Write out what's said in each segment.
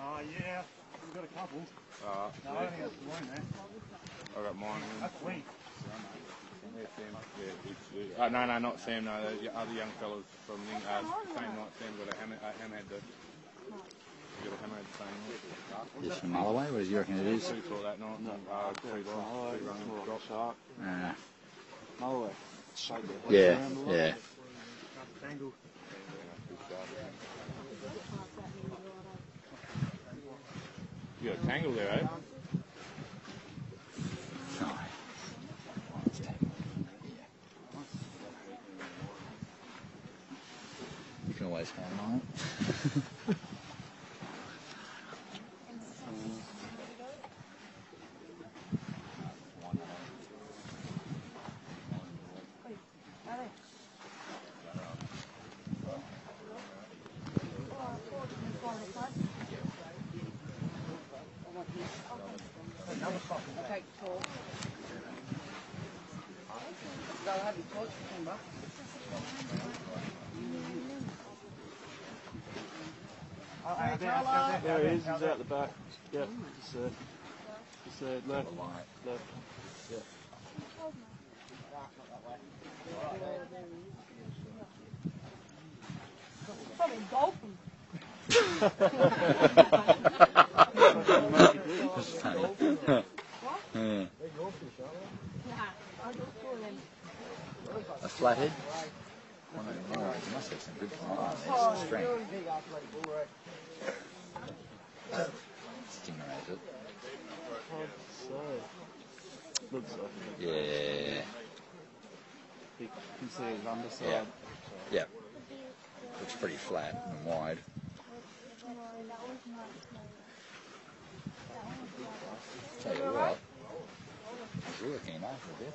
Oh, yeah. We've got a couple. Uh, No, I don't think that's the one there. I got mine. in. That's Lee. Yeah, Sam. Yeah, it's, uh, no, no, not Sam. No, the other young fellas from the uh, same night. Sam got a hammer, uh, hammerhead. The, got a hammerhead the same night. Just from Mulloway, what do you reckon it is? Two caught that night. No. Uh, three runs. Three runs. Drop. Shark. Uh, Mulloway. Shake yeah, yeah. Tangled. You got a tangle there, eh? You can always count on it. Take the torch. They'll have your torch, remember? Oh, hey, there, let's go there. There he is. He's out the back. Yeah, Just there. Just there. Left. Uh, left. Probably dolphin. That's funny. yeah. I just saw them. A flathead? Good fire strength. It. Looks like. Yeah. You can see his underside. Yeah. Yeah. Looks pretty flat and wide. Tell you what, it's a bit.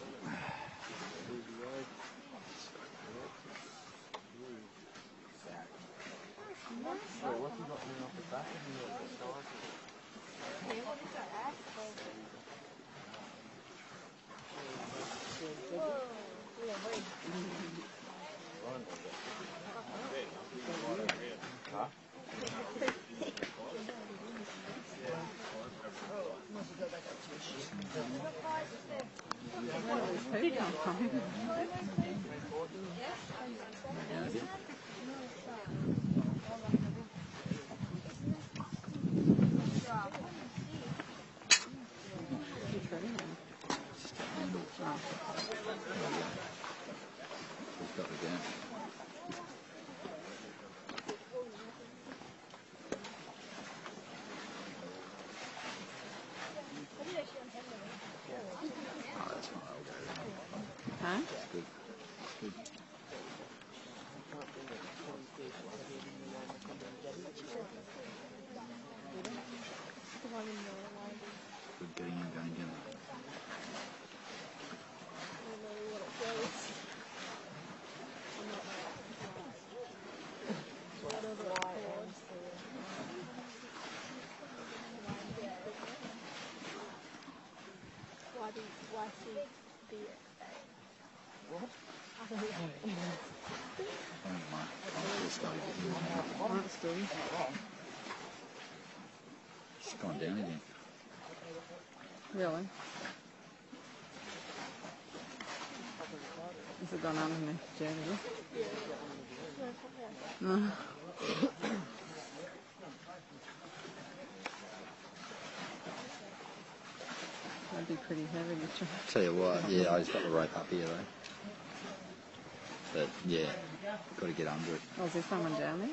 a good shot. Ray's arrived. Who come from? Just a handle. We've got it down. Oh, that's fine. I'll go there. Huh? Good. Good. Good getting in, going down. I think my I'm just starting to get in. That's good. It's gone down again. Really? Has it gone underneath Jerry? No. That'd be pretty heavy to try. Tell you what, yeah, I just got the rope up here though. But yeah, got to get under it. Oh, is there someone down there?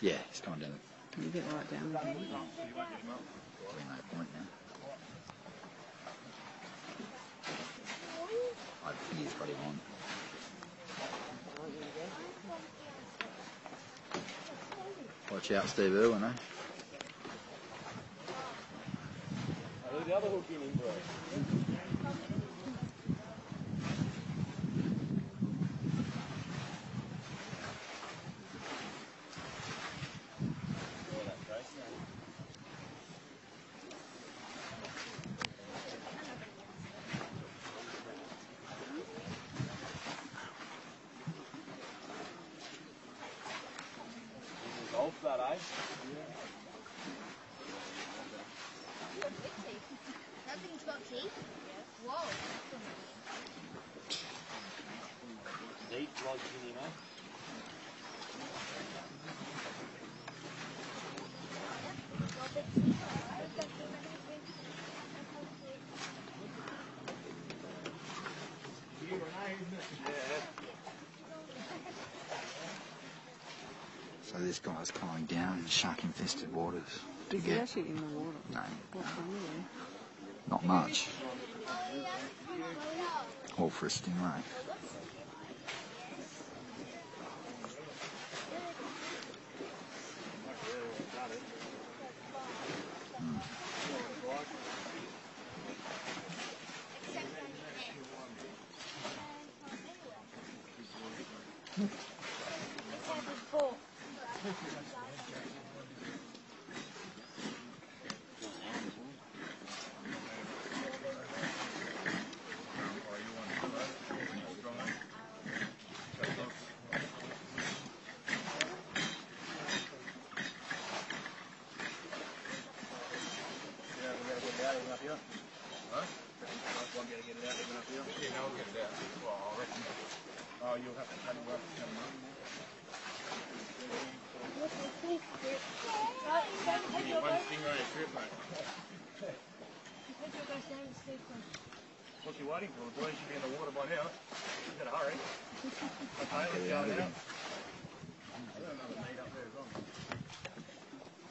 Yeah, it's gone down. Can you get right down there? Probably no point now. I think he's got him on. Watch out, Steve Irwin, eh? The other hook in him, bro. Golf that, eh? Nothing's got teeth? Whoa. Deep lodged in him, eh? So this guy's coming down in shark-infested waters to Is get actually in the water? no, What's wrong not much. All for a stingray.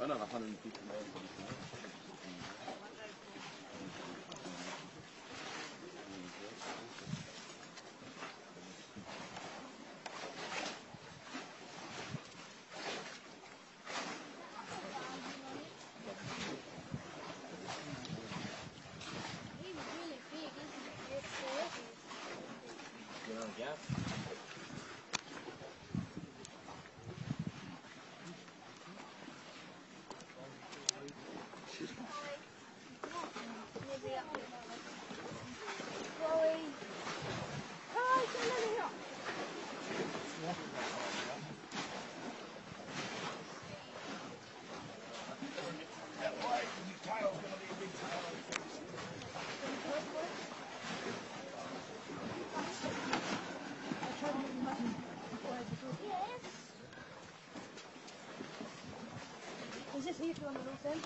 Another 150 metres. He's really big, isn't he? Get on a gap. She's gone. Maybe up there. Chloe. Hi, come over here. Is this here on the north end?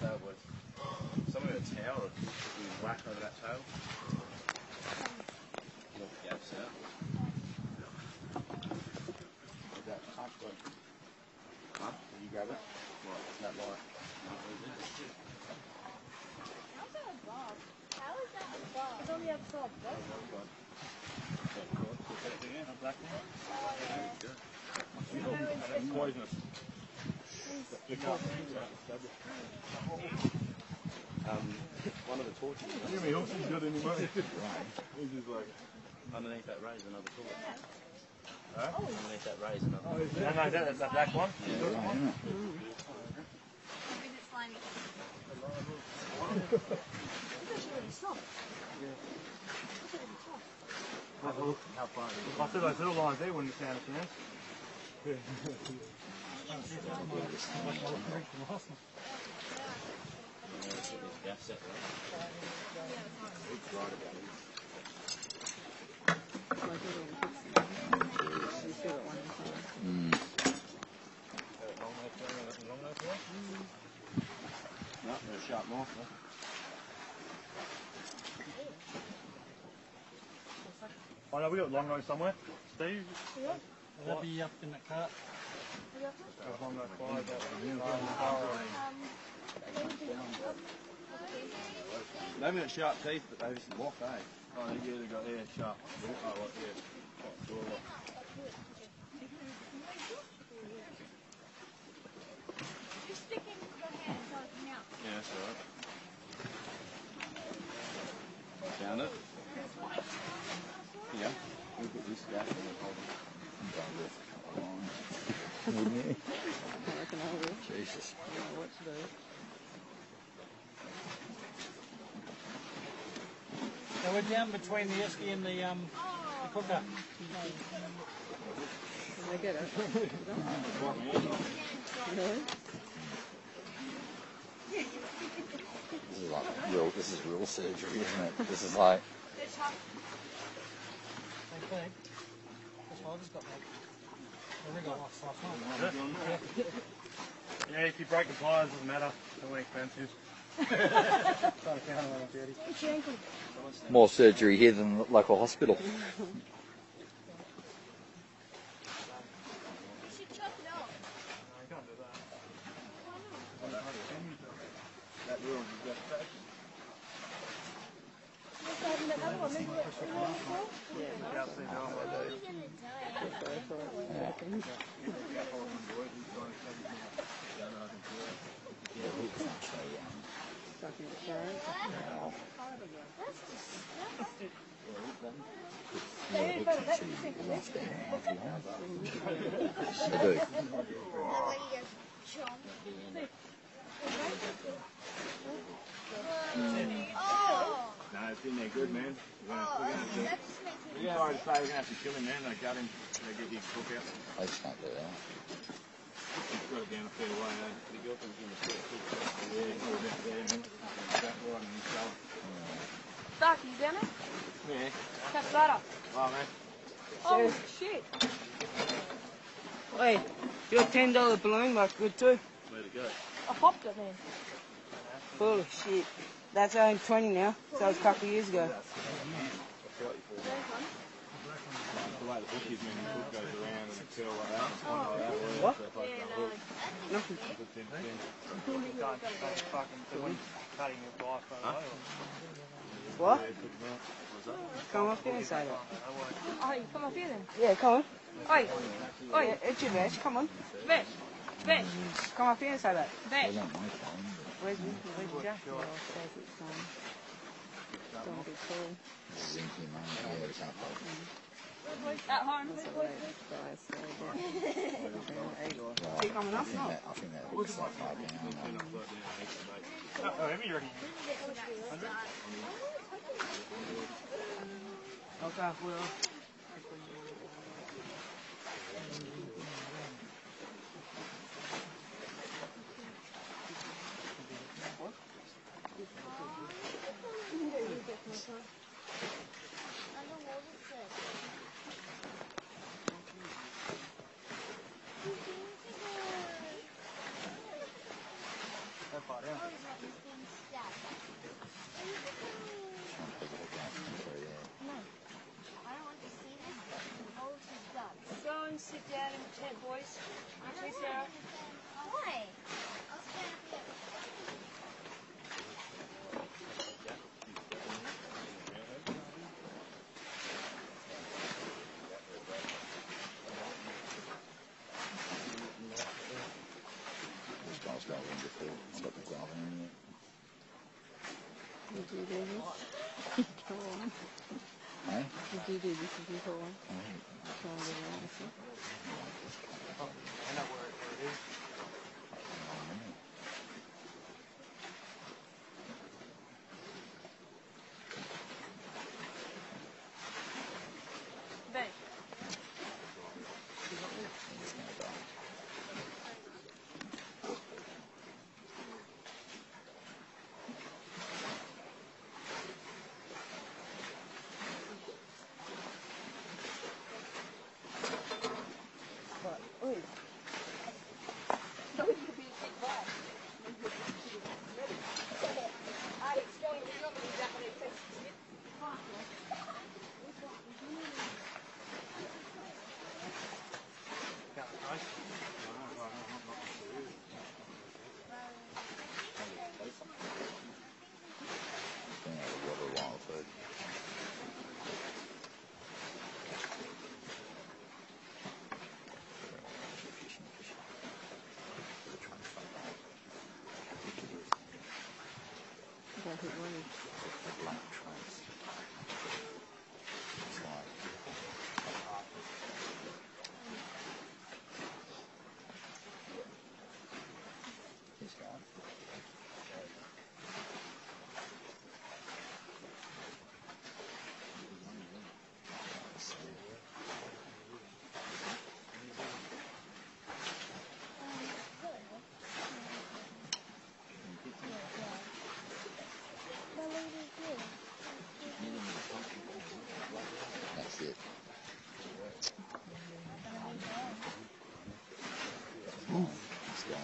That was some of the tail if we whack over that tail. Look, gaps out. Is that pump good? Huh? Did you grab it? What? That light. How's that above? How is that above? It's on the other side, bro. That's poisonous. The cock. Um, one of the torches Jimmy Hawkins got any money? He's just like, underneath that raise another torch. Underneath that raise another. No, no, that, that's that black one. Right, isn't it? Is it How far? I said those little lines there wouldn't stand a chance. That's it? It's right about it. Like a little pixie. You still got one inside. Mm. Long enough for you, long enough for you? No, they're sharp north, though. Oh no, we got long nose somewhere. Steve? They'll be up in the cart. Got long nose flies out there. They've got sharp teeth, but they just walk, eh? Oh, yeah, they've got, yeah, sharp. Oh, what, yeah. Oh, sure, what. Just stick in your hand so it can out. Yeah, that's alright. Found it? Yeah. We'll put this gap in the problem. Wouldn't you? I reckon I will. Jesus. I. So we're down between the esky and the um the cooker. They get it? This is like real. This is real surgery, isn't it? This is like. Same thing. That's why I just got my the ring off last night. Yeah, if you break the pliers, doesn't matter. They're expensive. Trying to count them on thirty. More surgery here than local hospital. You should chop it off. No, you can't do that. That will be just back. Let's have another one. Remember what we had before? Yeah, see, no, I'm What are you gonna do? Go for it. I reckon. Stuck in the carrot. That's disgusting. They do. That way you go chomp. Oh, No, it's in there good, man. Gonna, we're gonna do that We're me sorry we're gonna have to kill him, man. They gut him. They get his cook out. I just can't do that. He's got it down a fair way, eh? The girlfriend's in the cook. Yeah, he's all about there, man. That right in his shoulder. Doc, you it? Yeah. Catch that up. Well, man. Oh, shit. Hey, your ten dollar balloon was good too. Where'd it go? I popped it, man. Holy shit. That's only twenty now. So it was a couple of years ago. The way the hook man, the hook goes around and the curl like that. It's kind of like. What? So it's like a hook. Nothing. It's a thin, thin. You can't, can't fucking do when cutting your knife, by the. What? Yeah, put them out. Come up here and say that. Oh, come up here then. Yeah, come on. Oi, Oh, yeah, it's your veg. Come on. Vic. Vic. Come up here and say that. I Vic. don't like that. Where's where's your jack? Well, it's um, don't be cool. You coming I think that, looks like. Um, Oh, you? Okay, well. I know what it says. That far down. Oh, he's not just being stabbed. trying to figure it out from through there. I don't want to see this. Oh, his guts. Go and sit down in the tent, boys. Okay, Sarah. Why? I'll stand up here. This got one before. It's got the glove in it. Did you do this? Come on. Hey? Did you do this before? Try and get around this one. I know where it, where it is. Don't hit That's it. It's gone.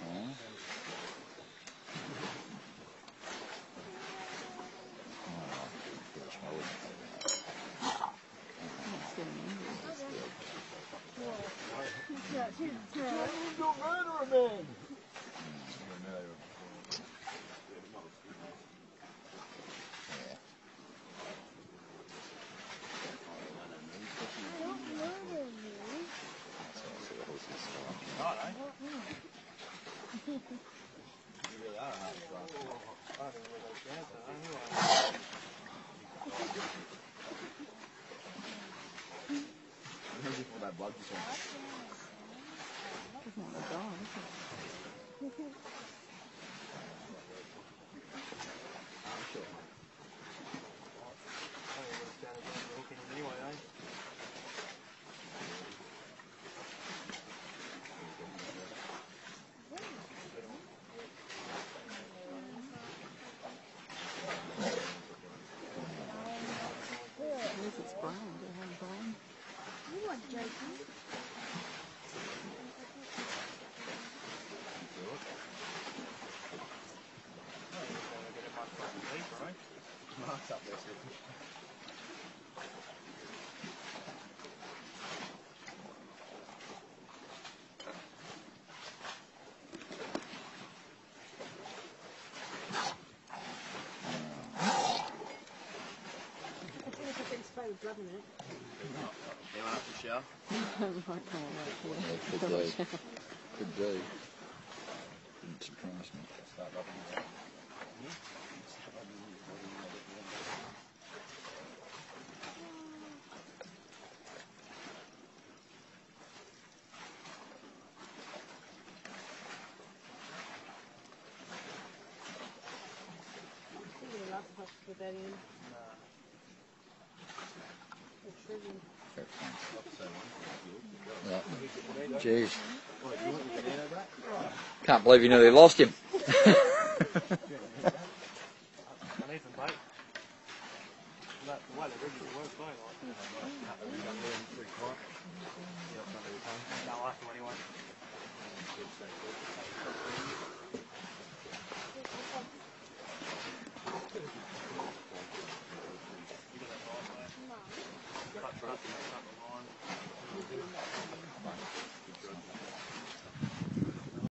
Oh. Oh, gosh, I wouldn't have that. It's getting angry. Yeah. That's also the horse's style. Want to die, does it? Anyway, eh? At least it's brown. Do you have brown? You want joking? Oh, you're gonna get it much fucking deeper, eh? I think it's it. Up right, right, Yeah, yeah. could Double do. check. Could do. Wouldn't surprise me. Jeez. Can't believe you nearly lost him.